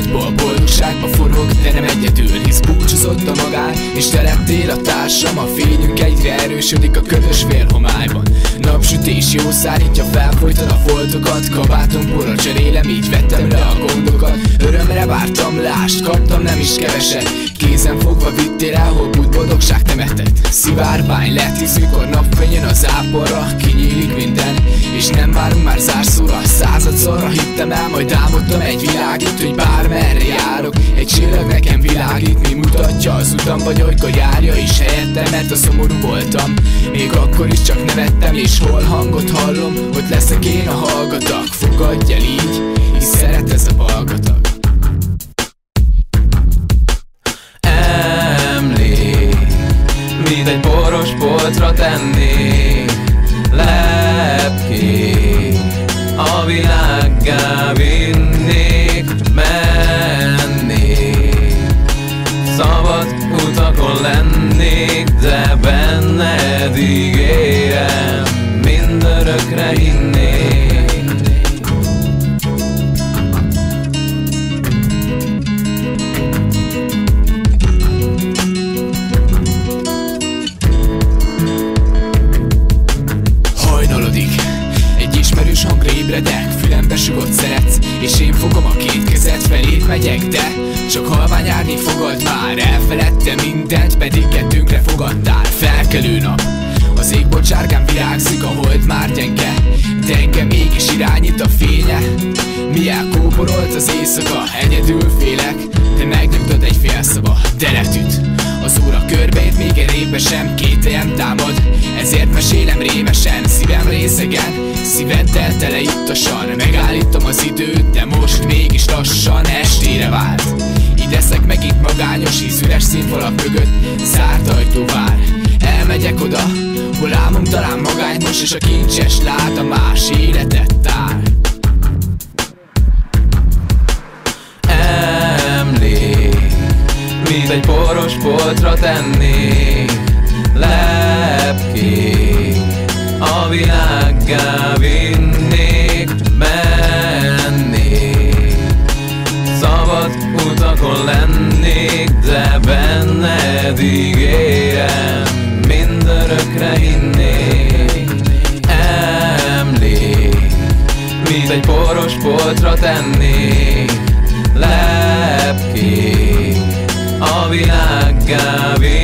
Bánatból, boldogságba forog De nem egyedül, hisz búcsúzott a magány És te lettél a társam A fényünk egyre erősödik a ködös vérhomályban. Napsütés jó szárítja, felfolytad a foltokat Kabátom porra cserélem, így vettem le a gondokat. Örömre vártam lást, kaptam nem is keveset. Kézen fogva vittél el, úgy boldogság temetett. Szivárvány lett, hisz mikor napfényen az áporra Kinyílik minden, Századszorra hittem el, majd álmodtam egy világít Hogy bármerre járok, egy csillag nekem világít Mi mutatja az utam, vagy olykor járja is helyettem Mert a szomorú voltam, még akkor is csak nevettem És hol hangot hallom, hogy leszek én a hallgatag Fogadj el így, hisz szeret ez a balgatag Emlék, mint egy poros polcra tenni. Lepkék, ismerős hangra ébredek Fülembe sugott szeretsz, és én fogom a két kezed felét megyek De csak halvány árnyék fogad már Elfeledte mindent, pedig kettőnkre fogadtál Felkelő nap, az égbolt sárgán virágzik, a hold már gyenge De engem mégis irányít a fénye. Mi elkóborolt az éjszaka, egyedül félek De megnyugtad egy fél szava, de letüt. Az óra körbeért még erébe sem kételjem támad Ezért mesélem rémesen, részegen Szíveddel tele ittasan Megállítom az időt, de most mégis lassan estére vált Így leszek megint magányos, ízüres színfalak mögött Zárt ajtó vár. Elmegyek oda, hol álmom talán magányos És a kincses lát a más életet tár. Emlék, mint egy poros polcra tennék Lepkék, a világgá vinnék Mennék, szabad utakon lennék De benned ígérem, mindörökre hinnék. Emlék, mint egy poros polcra tennék. Lepkék, a világgá vinnék